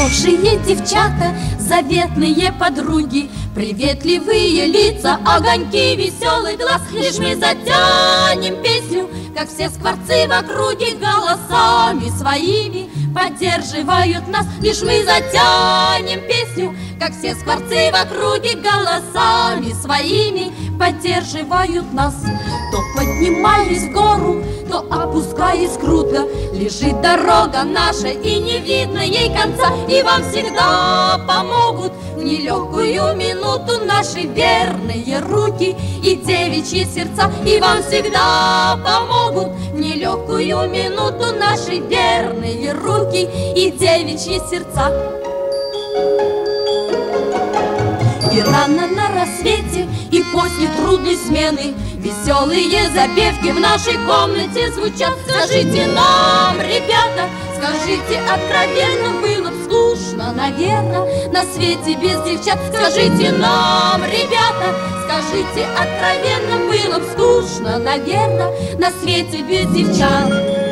Хорошие девчата, заветные подруги Приветливые лица, огоньки, веселый глаз. Лишь мы затянем песню, как все скворцы в округе Голосами своими поддерживают нас. Лишь мы затянем песню, как все скворцы в округе Голосами своими поддерживают нас. То поднимаясь в гору, то опускаясь круто Лежит дорога наша и не видно ей конца. И вам всегда помогут в нелегкую минуту Наши верные руки и девичьи сердца. И вам всегда помогут в нелегкую минуту Наши верные руки и девичьи сердца. И рано на рассвете, и после трудной смены Веселые запевки в нашей комнате звучат. Скажите нам, ребята, скажите откровенно Было б скучно, наверное, на свете без девчат. Скажите нам, ребята, скажите откровенно Было б скучно, наверное, на свете без девчат